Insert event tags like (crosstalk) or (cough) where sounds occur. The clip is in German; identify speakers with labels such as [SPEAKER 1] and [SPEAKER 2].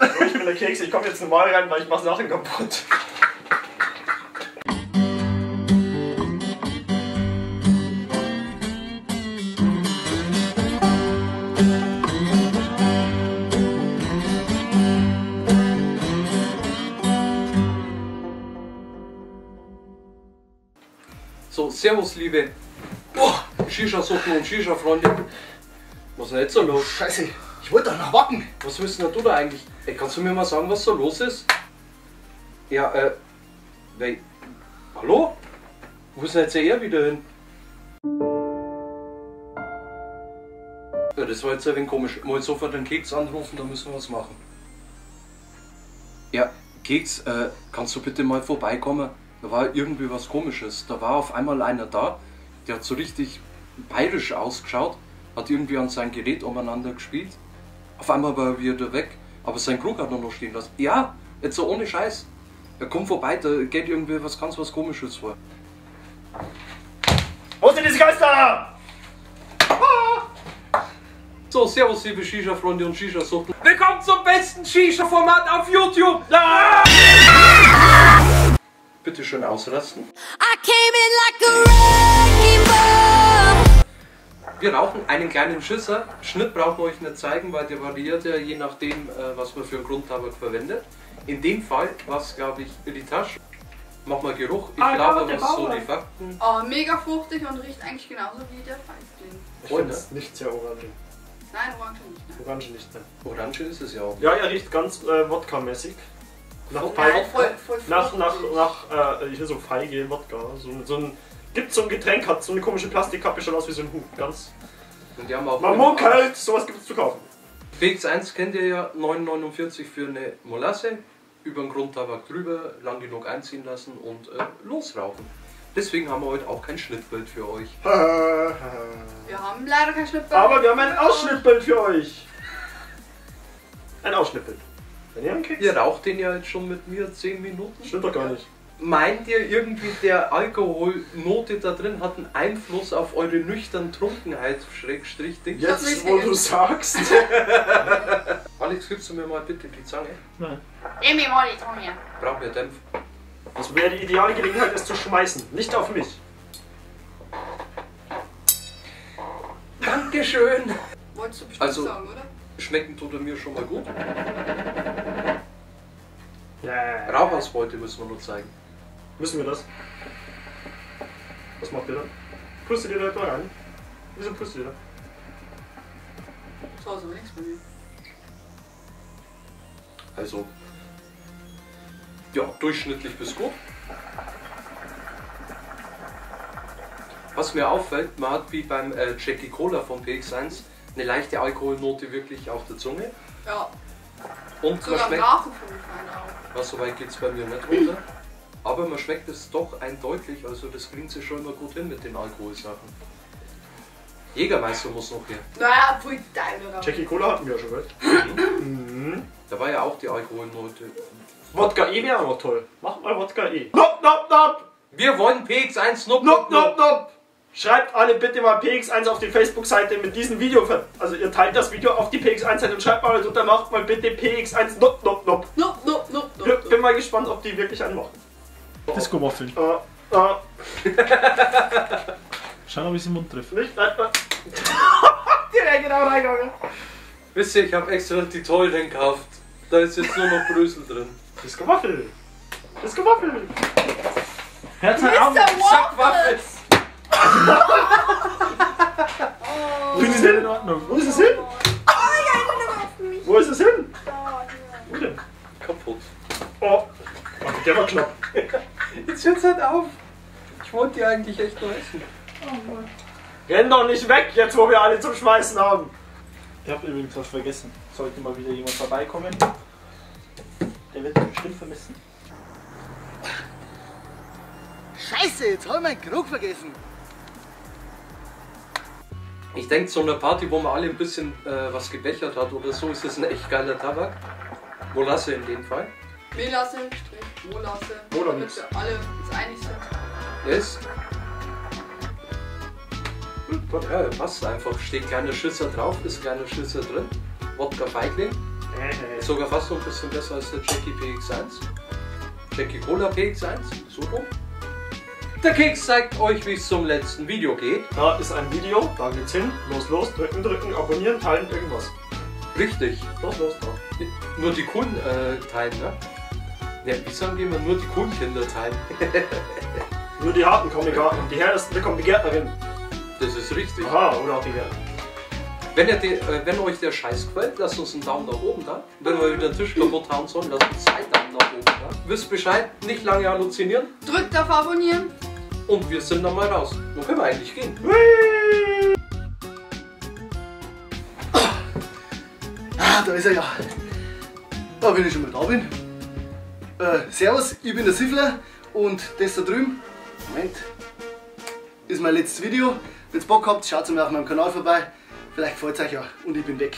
[SPEAKER 1] Oh, ich bin der Keks, ich komme jetzt normal rein, weil ich mach Sachen kaputt.
[SPEAKER 2] So, Servus, liebe Shisha-Suchten und Shisha-Freunde. Was ist denn jetzt so los?
[SPEAKER 1] Scheiße, ich wollte doch noch warten.
[SPEAKER 2] Was willst denn du da eigentlich? Ey, kannst du mir mal sagen, was so los ist? Ja, äh, weil, hallo? Wo ist denn jetzt er wieder hin? Ja, das war jetzt ein wenig komisch. Mal sofort den Keks anrufen, da müssen wir was machen. Ja, Keks, äh, kannst du bitte mal vorbeikommen? Da war irgendwie was komisches. Da war auf einmal einer da, der hat so richtig bayerisch ausgeschaut, hat irgendwie an sein Gerät umeinander gespielt. Auf einmal war er wieder weg, aber sein Krug hat er noch stehen lassen. Ja, jetzt so ohne Scheiß. Er kommt vorbei, da geht irgendwie was ganz was komisches vor.
[SPEAKER 1] Wo sind diese Geister?
[SPEAKER 2] So, servus liebe Shisha-Freunde und Shisha-Suchten. Willkommen zum besten Shisha-Format auf YouTube! Bitte schön ausrasten.
[SPEAKER 3] I came in like a.
[SPEAKER 2] Wir rauchen einen kleinen Schisser. Schnitt brauchen wir euch nicht zeigen, weil der variiert ja je nachdem, äh, was man für einen Grundtabak verwendet. In dem Fall war es, glaube ich, in die Tasche. Mach mal Geruch. Ich
[SPEAKER 1] Ah,
[SPEAKER 2] glaube, was so die Fakten.
[SPEAKER 4] Oh, mega fruchtig und riecht eigentlich genauso wie der Feigling.
[SPEAKER 1] Ich
[SPEAKER 2] Freunde.
[SPEAKER 1] finde es nicht sehr orange.
[SPEAKER 4] Nein, Orange nicht. Ne?
[SPEAKER 1] Orange nicht, ne?
[SPEAKER 2] Orange ist es ja auch.
[SPEAKER 1] Ja, er riecht ganz äh, Wodka-mäßig. Nach
[SPEAKER 4] Nein, voll, voll
[SPEAKER 1] Nach, nach,
[SPEAKER 4] fruchtig.
[SPEAKER 1] nach, äh, hier so feige Wodka. So, so ein, gibt so ein Getränk, hat so eine komische Plastikkappe, schaut aus wie so ein Hut. Ganz.
[SPEAKER 2] Und die haben auch
[SPEAKER 1] Man munkelt, sowas gibt es zu kaufen.
[SPEAKER 2] PX1 kennt ihr ja, 9,49 für eine Molasse, über den Grundtabak drüber, lang genug einziehen lassen und äh, losrauchen. Deswegen haben wir heute auch kein Schnittbild für euch.
[SPEAKER 4] Wir haben leider kein Schnittbild.
[SPEAKER 1] Aber wir haben ein Ausschnittbild für euch. Ein Ausschnittbild. Wenn ihr einen Keks?
[SPEAKER 2] Ihr raucht den ja jetzt schon mit mir 10 Minuten.
[SPEAKER 1] Stimmt doch gar nicht.
[SPEAKER 2] Meint ihr irgendwie, der Alkoholnote da drin hat einen Einfluss auf eure nüchtern Trunkenheit, Schrägstrich Ding?
[SPEAKER 1] Jetzt, wo du sagst. (laughs)
[SPEAKER 2] Alex, gibst du mir mal bitte die Zange?
[SPEAKER 1] Nein.
[SPEAKER 4] Nimm mir mal die Tonne.
[SPEAKER 2] Brauchen wir Dämpf.
[SPEAKER 1] Das wäre die ideale Gelegenheit, es zu schmeißen. Nicht auf mich.
[SPEAKER 2] Dankeschön!
[SPEAKER 4] Wolltest du bestimmt
[SPEAKER 2] Also-
[SPEAKER 4] sagen, oder?
[SPEAKER 2] Schmecken tut er mir schon mal gut.
[SPEAKER 1] Ja.
[SPEAKER 2] Rauchausbeute müssen wir nur zeigen.
[SPEAKER 1] Müssen wir das? Was macht ihr dann? Pustet ihr da etwa rein? Wieso pustet ihr da?
[SPEAKER 4] So, so nichts bei mir.
[SPEAKER 2] Also, ja, durchschnittlich bis gut. Was mir auffällt, man hat wie beim äh, Jackie Cola vom PX1 eine leichte Alkoholnote wirklich auf der Zunge.
[SPEAKER 4] Ja,
[SPEAKER 2] Und man
[SPEAKER 4] sogar
[SPEAKER 2] schmeckt,
[SPEAKER 4] für mich meine auch.
[SPEAKER 2] was so weit geht es bei mir nicht runter. Aber man schmeckt es doch eindeutig, also das kriegen sie schon immer gut hin mit den Alkoholsachen. Jägermeister muss noch her.
[SPEAKER 4] Naja, pfui, deine.
[SPEAKER 1] Jackie Cola hatten wir ja schon, gell? Mhm.
[SPEAKER 2] Da war ja auch die Alkoholnote.
[SPEAKER 1] Wodka E wäre auch noch toll. Mach mal Wodka E. Nope, nope, nope!
[SPEAKER 2] Wir wollen PX1 Nup
[SPEAKER 1] Nope, nope, nope! Schreibt alle bitte mal PX1 auf die Facebook-Seite mit diesem Video. Also ihr teilt das Video auf die PX1-Seite und schreibt mal drunter, macht mal bitte PX1 nope, nope, nope.
[SPEAKER 4] Nope, nope, nope,
[SPEAKER 1] Ich
[SPEAKER 4] nope.
[SPEAKER 1] bin mal gespannt, ob die wirklich einen machen.
[SPEAKER 5] Disco-Waffeln.
[SPEAKER 1] Äh, äh, (laughs)
[SPEAKER 5] Schauen, ob ich sie im Mund treffe.
[SPEAKER 1] nicht, äh, äh. (laughs) Direkt genau reingegangen.
[SPEAKER 2] Wisst ihr, ich habe extra die teuren gekauft. Da ist jetzt nur noch Brösel drin.
[SPEAKER 1] Disco Waffel. Disco Waffel.
[SPEAKER 5] Hört halt auf!
[SPEAKER 4] Mr.
[SPEAKER 2] Sag
[SPEAKER 4] Waffles!
[SPEAKER 5] Bin ich nicht in Ordnung?
[SPEAKER 1] Wo ist es hin? Wo ist es hin? Wo denn?
[SPEAKER 2] Kaputt.
[SPEAKER 1] Oh. Der war knapp.
[SPEAKER 2] Jetzt hört's halt auf. Ich wollte die eigentlich echt nur essen.
[SPEAKER 1] Renn doch nicht weg, jetzt wo wir alle zum Schmeißen haben.
[SPEAKER 5] Ich habe übrigens was vergessen. Sollte mal wieder jemand vorbeikommen, der wird mich bestimmt vermissen.
[SPEAKER 6] Scheiße, jetzt habe ich meinen Krug vergessen.
[SPEAKER 2] Ich denke, so eine Party, wo man alle ein bisschen äh, was gebechert hat oder so, ist das ein echt geiler Tabak. Molasse in dem Fall.
[SPEAKER 4] Melasse, Strich, Molasse.
[SPEAKER 1] Oder
[SPEAKER 4] damit wir alle uns einig sind.
[SPEAKER 2] Ist. Ja, passt einfach. Steht kleiner Schisser drauf, ist kleiner Schisser drin. Wodka Feigling.
[SPEAKER 1] Äh,
[SPEAKER 2] Sogar fast noch ein bisschen besser als der Jackie PX1. Jackie Cola PX1, so rum. Der Keks zeigt euch, wie es zum letzten Video geht.
[SPEAKER 1] Da ist ein Video, da geht's hin. Los, los, drücken, drücken, abonnieren, teilen, irgendwas.
[SPEAKER 2] Richtig.
[SPEAKER 1] Los, los, da.
[SPEAKER 2] Nur die coolen äh, teilen, ne? Ja, wie sagen die immer? Nur die coolen Kinder teilen. (laughs)
[SPEAKER 1] Nur die Harten. Und die Härtesten bekommen die Gärtnerin.
[SPEAKER 2] Das ist richtig.
[SPEAKER 1] Aha, oder auch die Gärtnerin.
[SPEAKER 2] Wenn, ihr die, äh, wenn euch der Scheiß gefällt, lasst uns einen Daumen nach oben da. Wenn wir wieder den Tisch kaputt hauen sollen, lasst uns zwei Daumen nach oben da. Wisst Bescheid, nicht lange halluzinieren
[SPEAKER 4] Drückt auf Abonnieren.
[SPEAKER 2] und wir sind dann mal raus. Wo können wir eigentlich gehen?
[SPEAKER 6] Ah, da ist er ja. Da, wenn ich schon mal da bin. Äh, servus, ich bin der Siffler und das da drüben, Moment, ist mein letztes Video. Wenn ihr Bock habt, schaut mal auf meinem Kanal vorbei. Vielleicht gefällt es euch ja und ich bin weg.